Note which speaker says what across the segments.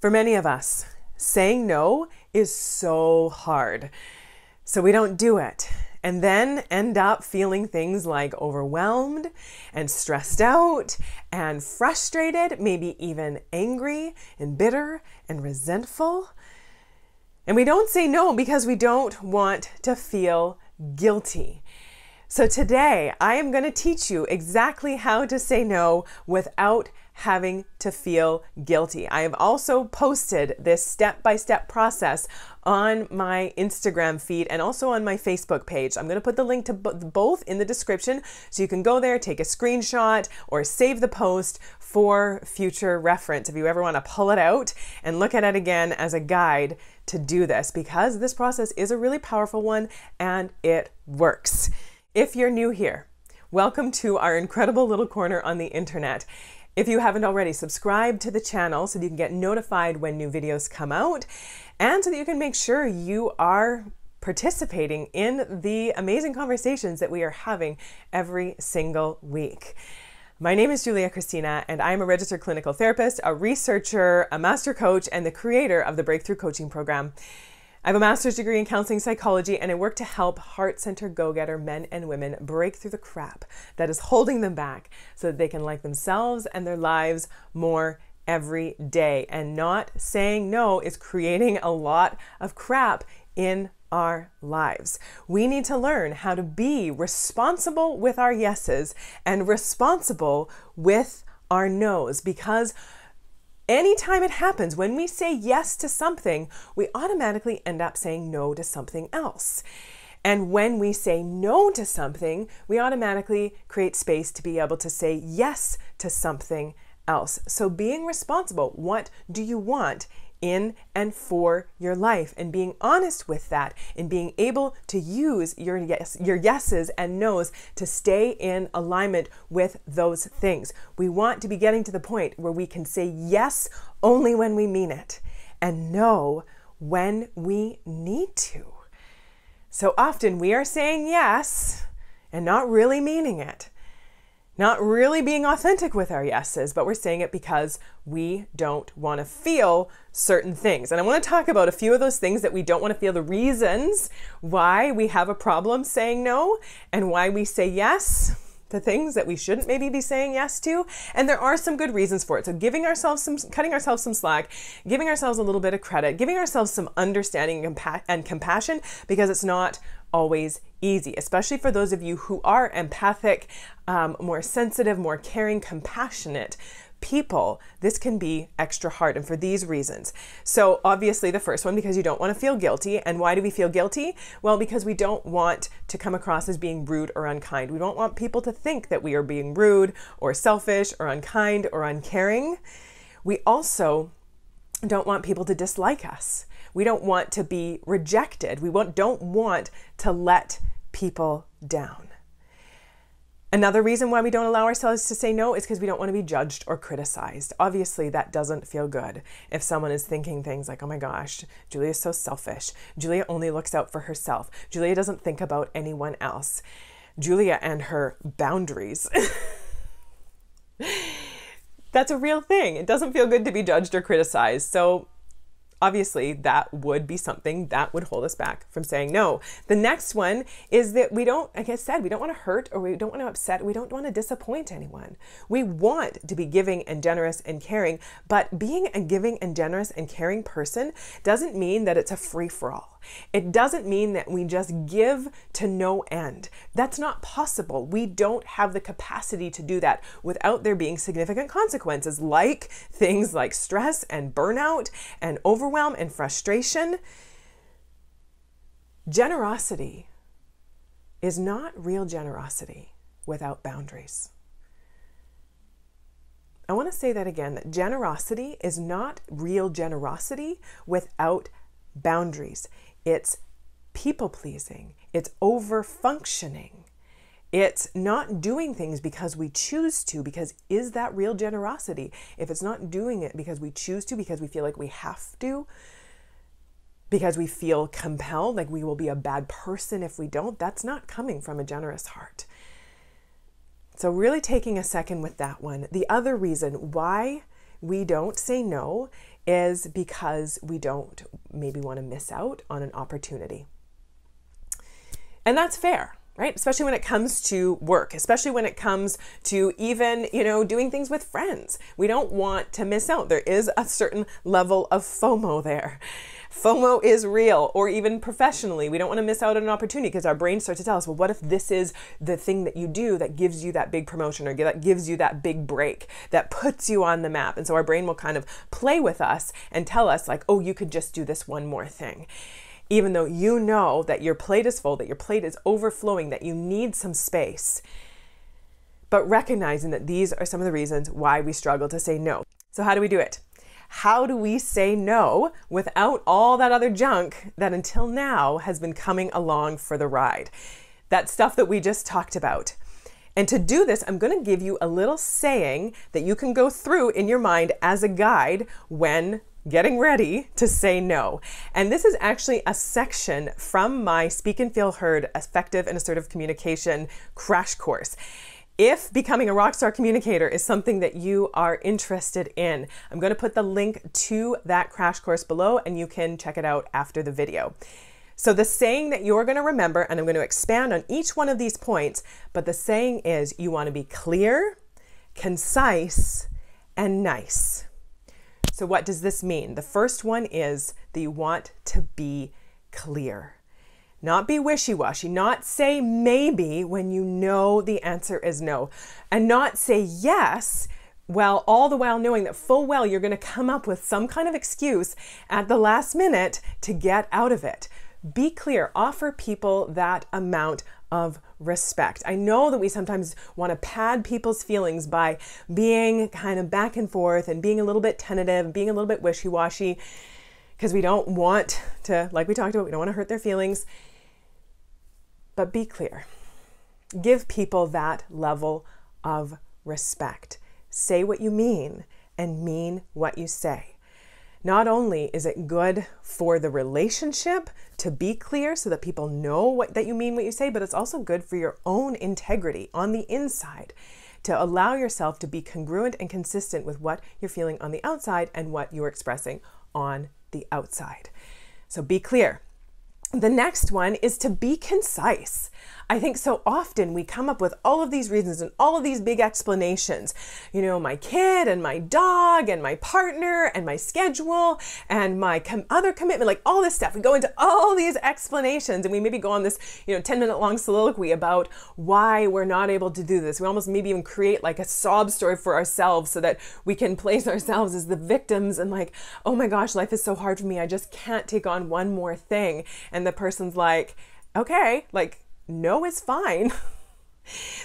Speaker 1: For many of us, saying no is so hard. So we don't do it and then end up feeling things like overwhelmed and stressed out and frustrated, maybe even angry and bitter and resentful. And we don't say no because we don't want to feel guilty. So today I am going to teach you exactly how to say no without having to feel guilty. I have also posted this step by step process on my Instagram feed and also on my Facebook page. I'm going to put the link to both in the description so you can go there, take a screenshot, or save the post for future reference if you ever want to pull it out and look at it again as a guide to do this because this process is a really powerful one and it works. If you're new here, welcome to our incredible little corner on the internet. If you haven't already, subscribe to the channel so that you can get notified when new videos come out and so that you can make sure you are participating in the amazing conversations that we are having every single week. My name is Julia Kristina, and I'm a registered clinical therapist, a researcher, a master coach, and the creator of the Breakthrough Coaching Program. I have a master's degree in counseling psychology, and I work to help heart centered go getter men and women break through the crap that is holding them back so that they can like themselves and their lives more every day. And not saying no is creating a lot of crap in our lives. We need to learn how to be responsible with our yeses and responsible with our nos because Anytime it happens, when we say yes to something, we automatically end up saying no to something else. And when we say no to something, we automatically create space to be able to say yes to something else. So, being responsible, what do you want in and for your life and being honest with that and being able to use your yes your yeses and nos to stay in alignment with those things. We want to be getting to the point where we can say yes only when we mean it and no when we need to. So often we are saying yes and not really meaning it not really being authentic with our yeses, but we're saying it because we don't want to feel certain things. And I want to talk about a few of those things that we don't want to feel, the reasons why we have a problem saying no, and why we say yes to things that we shouldn't maybe be saying yes to. And there are some good reasons for it. So giving ourselves some, cutting ourselves some slack, giving ourselves a little bit of credit, giving ourselves some understanding and, compa- and compassion because it's not always easy, especially for those of you who are empathic, um, more sensitive, more caring, compassionate people, this can be extra hard, and for these reasons. So, obviously, the first one, because you don't want to feel guilty. And why do we feel guilty? Well, because we don't want to come across as being rude or unkind. We don't want people to think that we are being rude or selfish or unkind or uncaring. We also don't want people to dislike us. We don't want to be rejected. We don't want to let people down. Another reason why we don't allow ourselves to say no is because we don't want to be judged or criticized. Obviously, that doesn't feel good if someone is thinking things like, oh my gosh, Julia's so selfish. Julia only looks out for herself. Julia doesn't think about anyone else. Julia and her boundaries. That's a real thing. It doesn't feel good to be judged or criticized. So obviously that would be something that would hold us back from saying no. The next one is that we don't, like I said, we don't want to hurt or we don't want to upset, we don't want to disappoint anyone. We want to be giving and generous and caring, but being a giving and generous and caring person doesn't mean that it's a free for all. It doesn't mean that we just give to no end. That's not possible. We don't have the capacity to do that without there being significant consequences, like things like stress and burnout and overwhelm and frustration. Generosity is not real generosity without boundaries. I want to say that again that generosity is not real generosity without boundaries. It's people pleasing, it's over functioning. It's not doing things because we choose to, because is that real generosity? If it's not doing it because we choose to, because we feel like we have to, because we feel compelled, like we will be a bad person if we don't, that's not coming from a generous heart. So, really taking a second with that one. The other reason why we don't say no is because we don't maybe want to miss out on an opportunity. And that's fair right? Especially when it comes to work especially when it comes to even you know doing things with friends. We don't want to miss out. There is a certain level of fomo there FOMO is real, or even professionally. We don't want to miss out on an opportunity because our brain starts to tell us, well, what if this is the thing that you do that gives you that big promotion or that gives you that big break that puts you on the map? And so our brain will kind of play with us and tell us, like, oh, you could just do this one more thing even though you know that your plate is full, that your plate is overflowing, that you need some space. But recognizing that these are some of the reasons why we struggle to say no. So, how do we do it? How do we say no without all that other junk that until now has been coming along for the ride? That stuff that we just talked about. And to do this, I'm going to give you a little saying that you can go through in your mind as a guide when getting ready to say no. And this is actually a section from my Speak and Feel Heard Effective and Assertive Communication crash course. If becoming a rockstar communicator is something that you are interested in, I'm going to put the link to that crash course below and you can check it out after the video. So, the saying that you're going to remember, and I'm going to expand on each one of these points, but the saying is you want to be clear, concise, and nice. So, what does this mean? The first one is that you want to be clear, not be wishy washy, not say maybe when you know the answer is no, and not say yes. Well, all the while knowing that full well you're going to come up with some kind of excuse at the last minute to get out of it. Be clear, offer people that amount of respect. I know that we sometimes want to pad people's feelings by being kind of back and forth and being a little bit tentative, being a little bit wishy washy, because we don't want to, like we talked about, we don't want to hurt their feelings. But be clear. Give people that level of respect. Say what you mean and mean what you say. Not only is it good for the relationship to be clear so that people know what, that you mean what you say, but it's also good for your own integrity on the inside to allow yourself to be congruent and consistent with what you're feeling on the outside and what you're expressing on the outside. So be clear. The next one is to be concise. I think so often we come up with all of these reasons and all of these big explanations. You know, my kid and my dog and my partner and my schedule and my com- other commitment, like all this stuff. We go into all these explanations and we maybe go on this, you know, 10 minute long soliloquy about why we're not able to do this. We almost maybe even create like a sob story for ourselves so that we can place ourselves as the victims and like, oh my gosh, life is so hard for me. I just can't take on one more thing. And the person's like, okay, like, no is fine.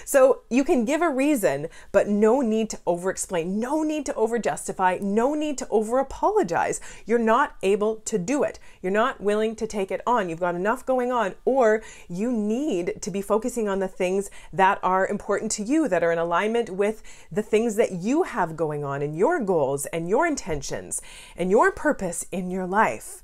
Speaker 1: So you can give a reason, but no need to over explain, no need to over justify, no need to over apologize. You're not able to do it. You're not willing to take it on. You've got enough going on, or you need to be focusing on the things that are important to you, that are in alignment with the things that you have going on and your goals and your intentions and your purpose in your life.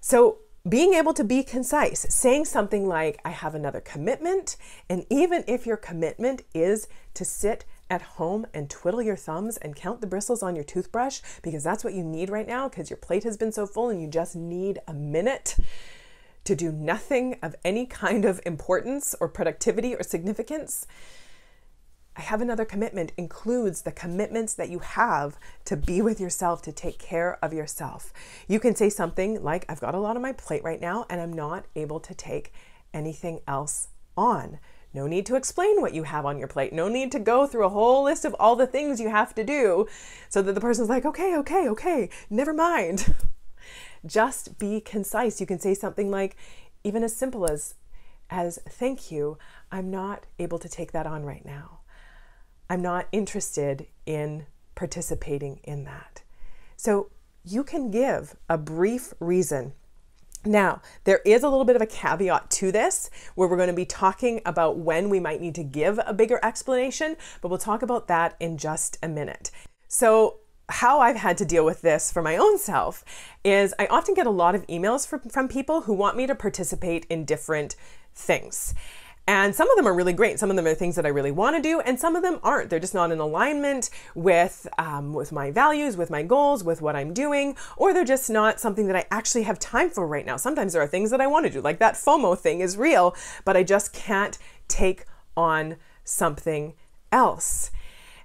Speaker 1: So being able to be concise, saying something like, I have another commitment. And even if your commitment is to sit at home and twiddle your thumbs and count the bristles on your toothbrush, because that's what you need right now, because your plate has been so full and you just need a minute to do nothing of any kind of importance or productivity or significance I have another commitment includes the commitments that you have to be with yourself, to take care of yourself. You can say something like, I've got a lot on my plate right now and I'm not able to take anything else on. No need to explain what you have on your plate. No need to go through a whole list of all the things you have to do so that the person's like, okay, okay, okay, never mind. Just be concise. You can say something like, even as simple as, as thank you, I'm not able to take that on right now. I'm not interested in participating in that. So you can give a brief reason. Now, there is a little bit of a caveat to this where we're going to be talking about when we might need to give a bigger explanation, but we'll talk about that in just a minute. So, how I've had to deal with this for my own self is I often get a lot of emails from, from people who want me to participate in different things. And some of them are really great. Some of them are things that I really want to do, and some of them aren't. They're just not in alignment with um, with my values, with my goals, with what I'm doing, or they're just not something that I actually have time for right now. Sometimes there are things that I want to do, like that FOMO thing is real, but I just can't take on something else.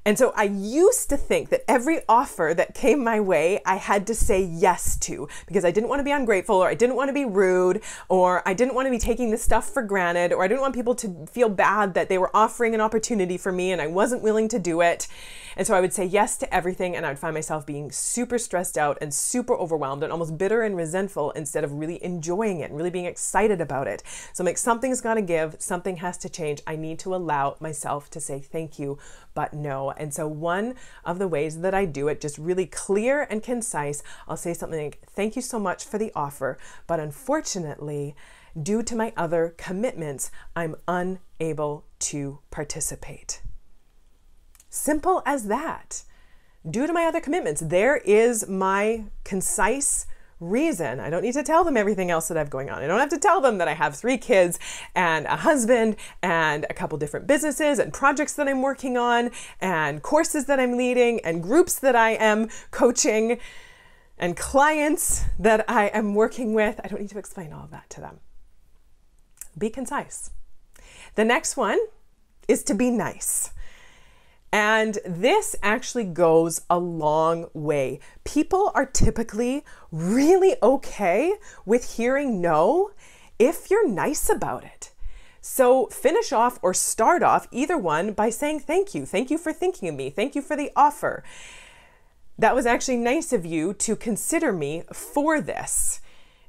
Speaker 1: And so I used to think that every offer that came my way, I had to say yes to because I didn't want to be ungrateful or I didn't want to be rude or I didn't want to be taking this stuff for granted or I didn't want people to feel bad that they were offering an opportunity for me and I wasn't willing to do it. And so I would say yes to everything and I would find myself being super stressed out and super overwhelmed and almost bitter and resentful instead of really enjoying it and really being excited about it. So I'm like, something's got to give, something has to change. I need to allow myself to say thank you, but no. And so one of the ways that I do it, just really clear and concise, I'll say something like, thank you so much for the offer, but unfortunately, due to my other commitments, I'm unable to participate. Simple as that. Due to my other commitments, there is my concise reason. I don't need to tell them everything else that I've going on. I don't have to tell them that I have three kids and a husband and a couple different businesses and projects that I'm working on and courses that I'm leading and groups that I am coaching and clients that I am working with. I don't need to explain all of that to them. Be concise. The next one is to be nice. And this actually goes a long way. People are typically really okay with hearing no if you're nice about it. So finish off or start off either one by saying thank you. Thank you for thinking of me. Thank you for the offer. That was actually nice of you to consider me for this.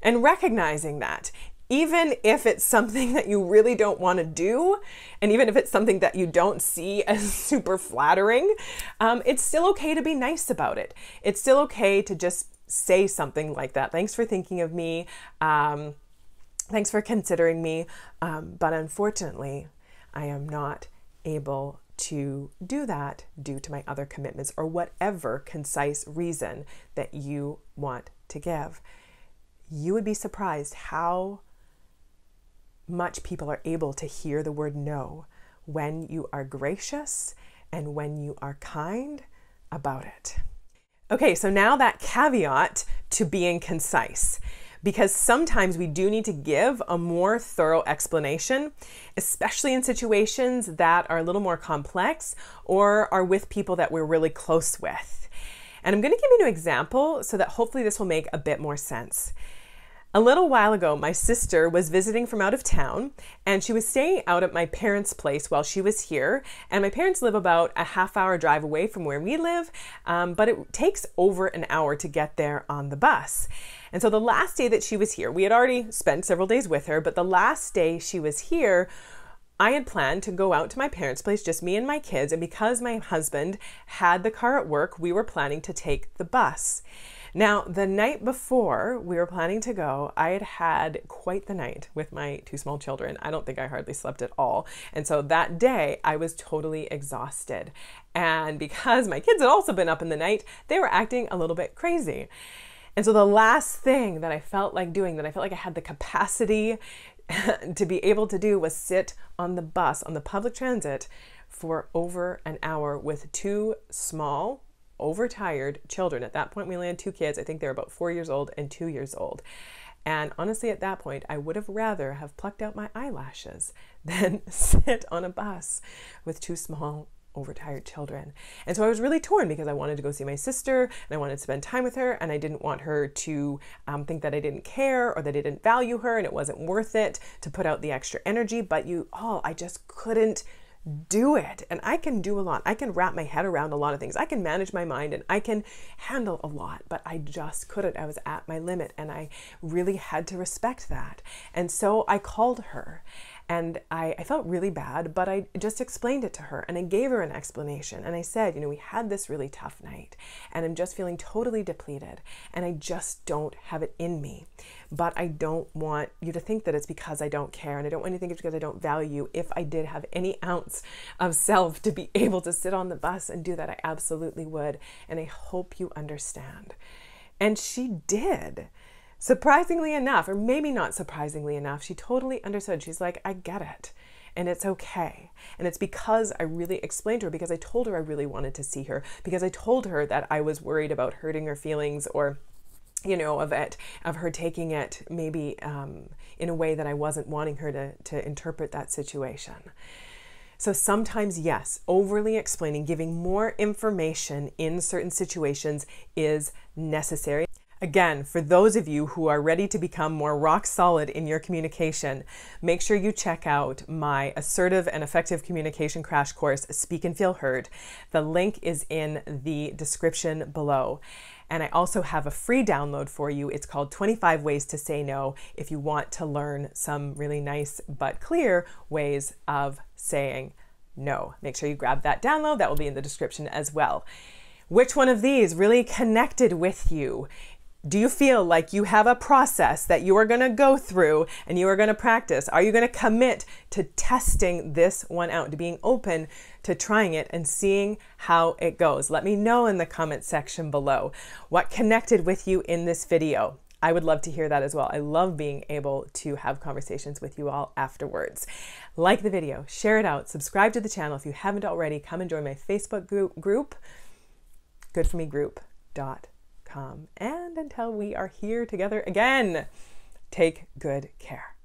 Speaker 1: And recognizing that even if it's something that you really don't want to do, and even if it's something that you don't see as super flattering, um, it's still okay to be nice about it. It's still okay to just say something like that. Thanks for thinking of me. Um, thanks for considering me. Um, but unfortunately, I am not able to do that due to my other commitments or whatever concise reason that you want to give. You would be surprised how much people are able to hear the word no when you are gracious and when you are kind about it. Okay, so now that caveat to being concise, because sometimes we do need to give a more thorough explanation, especially in situations that are a little more complex or are with people that we're really close with. And I'm going to give you an example so that hopefully this will make a bit more sense. A little while ago, my sister was visiting from out of town and she was staying out at my parents' place while she was here. And my parents live about a half hour drive away from where we live, um, but it takes over an hour to get there on the bus. And so the last day that she was here, we had already spent several days with her, but the last day she was here, I had planned to go out to my parents' place, just me and my kids. And because my husband had the car at work, we were planning to take the bus. Now, the night before we were planning to go, I had had quite the night with my two small children. I don't think I hardly slept at all. And so that day, I was totally exhausted. And because my kids had also been up in the night, they were acting a little bit crazy. And so the last thing that I felt like doing, that I felt like I had the capacity to be able to do, was sit on the bus, on the public transit, for over an hour with two small overtired children. At that point, we only had two kids. I think they're about four years old and two years old. And honestly, at that point, I would have rather have plucked out my eyelashes than sit on a bus with two small overtired children. And so I was really torn because I wanted to go see my sister and I wanted to spend time with her and I didn't want her to um, think that I didn't care or that I didn't value her and it wasn't worth it to put out the extra energy. But you all, I just couldn't do it. And I can do a lot. I can wrap my head around a lot of things. I can manage my mind and I can handle a lot, but I just couldn't. I was at my limit and I really had to respect that. And so I called her and I, I, felt really bad, but I just explained it to her and I gave her an explanation. And I said, you know, we had this really tough night and I'm just feeling totally depleted and I just don't have it in me. But I don't want you to think that it's because I don't care and I don't want you to think it's because I don't value. You. If I did have any ounce of self to be able to sit on the bus and do that, I absolutely would. And I hope you understand. And she did. Surprisingly enough, or maybe not surprisingly enough, she totally understood. She's like, I get it. and it's okay. And it's because I really explained to her, because I told her I really wanted to see her, because I told her that I was worried about hurting her feelings or you know of it of her taking it maybe um, in a way that i wasn't wanting her to, to interpret that situation so sometimes, yes, overly explaining, giving more information in certain situations is necessary. Again, for those of you who are ready to become more rock solid in your communication, make sure you check out my assertive and effective communication crash course, Speak and Feel Heard. The link is in the description below. And I also have a free download for you. It's called 25 Ways to Say No if you want to learn some really nice but clear ways of saying no. Make sure you grab that download. That will be in the description as well. Which one of these really connected with you? Do you feel like you have a process that you are going to go through and you are going to practice? Are you going to commit to testing this one out, to being open to trying it and seeing how it goes? Let me know in the comment section below what connected with you in this video. I would love to hear that as well. I love being able to have conversations with you all afterwards. Like the video, share it out, subscribe to the channel if you haven't already. Come and join my Facebook group, good for me group goodformegroup.com And until we are here together again, take good care.